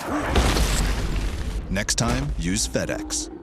Ah. Next time, use FedEx.